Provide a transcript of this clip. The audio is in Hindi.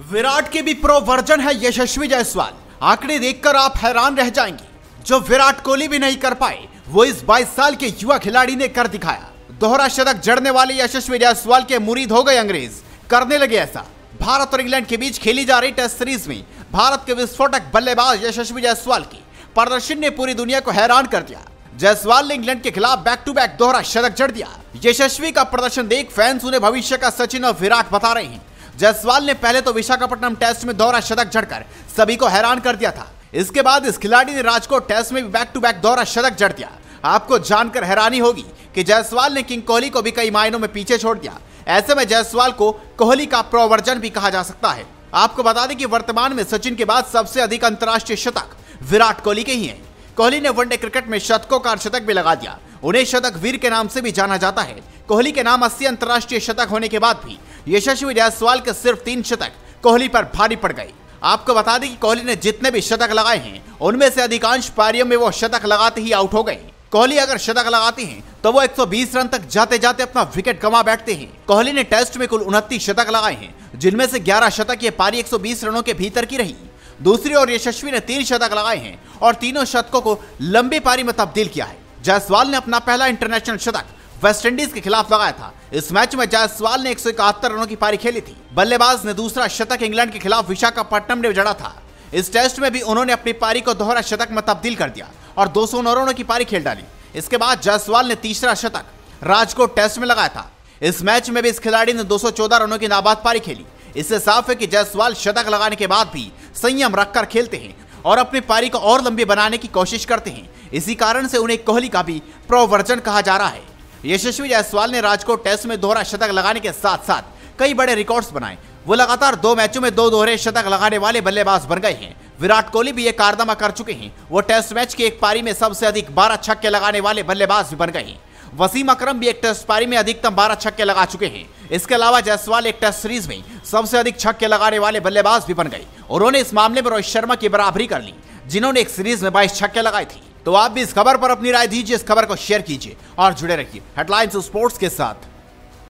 विराट के भी प्रो वर्जन है यशस्वी जायसवाल। आंकड़े देखकर आप हैरान रह जाएँगे। जो विराट कोहली भी नहीं कर पाए, वो इस 22 साल के युवा खिलाड़ी ने कर दिखाया। दोहरा शतक जड़ने वाले यशस्वी जायसवाल के मुरीद हो गए अंग्रेज़। करने लगे ऐसा। भारत और इंग्लैंड के बीच खेली जा रही टेस्ट सीरीज़ में भारत के विस्फोटक बल्लेबाज यशस्वी जायसवाल की प्रदर्शन ने पूरी दुनिया को हैरान कर दिया। जायसवाल ने इंग्लैंड के खिलाफ बैक टू बैक दोहरा शतक जड़ दिया। यशस्वी का प्रदर्शन देख फैंस उन्हें भविष्य का सचिन और विराट बता रहे हैं। जायसवाल ने पहले तो विशाखापट्टनम टेस्ट में दोहरा शतक जड़कर सभी को हैरान कर दिया था। इसके बाद इस खिलाड़ी ने राजकोट टेस्ट में भी बैक टू बैक दोहरा शतक जड़ दिया। आपको जानकर हैरानी होगी कि जायसवाल ने किंग कोहली को भी कई मायनों में पीछे छोड़ दिया। ऐसे में जायसवाल को कोहली का प्रोवर्जन भी कहा जा सकता है। आपको बता दें कि वर्तमान में सचिन के बाद सबसे अधिक अंतर्राष्ट्रीय शतक विराट कोहली के ही हैं। कोहली ने वनडे क्रिकेट में शतकों का शतक भी लगा दिया। उन्हें शतक वीर के नाम से भी जाना जाता है। कोहली के नाम 80 अंतर्राष्ट्रीय शतक होने के बाद भी यशस्वी जायसवाल के सिर्फ़ तीन शतक कोहली पर भारी पड़ गए। आपको बता दें कि कोहली ने जितने भी शतक लगाए हैं, उनमें से अधिकांश पारियों में वो शतक लगाते ही आउट हो गए। कोहली अगर शतक लगाते हैं तो वो 120 रन तक जाते जाते अपना विकेट गंवा बैठते हैं। कोहली ने टेस्ट में कुल उनतीस शतक लगाए हैं, जिनमें से 11 शतक ये पारी 120 रनों के भीतर की रही। दूसरी ओर यशस्वी ने तीन शतक लगाए हैं और तीनों शतकों को लंबी पारी में तब्दील किया है। जायसवाल ने अपना पहला इंटरनेशनल शतक वेस्टइंडीज के खिलाफ लगाया था। इस मैच में जायसवाल ने एक सौ इकहत्तर रनों की पारी खेली थी। बल्लेबाज ने दूसरा शतक इंग्लैंड के खिलाफ विशाखापट्टनम ने जड़ा था। इस टेस्ट में भी उन्होंने अपनी पारी को दोहरा शतक में तब्दील कर दिया और दो सौ नौ रनों की पारी खेल डाली। इसके बाद जायसवाल ने तीसरा शतक राजकोट टेस्ट में लगाया था। इस मैच में भी इस खिलाड़ी ने 214 रनों की नाबाद पारी खेली। इससे साफ़ है कि जायसवाल शतक लगाने के बाद भी संयम रखकर खेलते हैं और अपनी पारी को और लंबी बनाने की कोशिश करते हैं। इसी कारण से उन्हें कोहली का भी प्रोवर्जन कहा जा रहा है। यशस्वी जायसवाल ने राजकोट टेस्ट में दोहरा शतक लगाने के साथ साथ कई बड़े रिकॉर्ड्स बनाए। वो लगातार दो मैचों में दो दोहरे शतक लगाने वाले बल्लेबाज बन गए हैं। विराट कोहली भी ये कारनामा कर चुके हैं। वो टेस्ट मैच की एक पारी में सबसे अधिक बारह छक्के लगाने वाले बल्लेबाज भी बन गए हैं। वसीम अकरम भी एक टेस्ट पारी में अधिकतम बारह छक्के लगा चुके हैं। इसके अलावा जायसवाल एक टेस्ट सीरीज़ में सबसे अधिक छक्के लगाने वाले बल्लेबाज भी बन गए उन्होंने इस मामले में रोहित शर्मा की बराबरी कर ली, जिन्होंने एक सीरीज़ में बाईस छक्के लगाए थे। तो आप भी इस खबर पर अपनी राय दीजिए, इस खबर को शेयर कीजिए और जुड़े रखिए हेडलाइंस स्पोर्ट्स के साथ।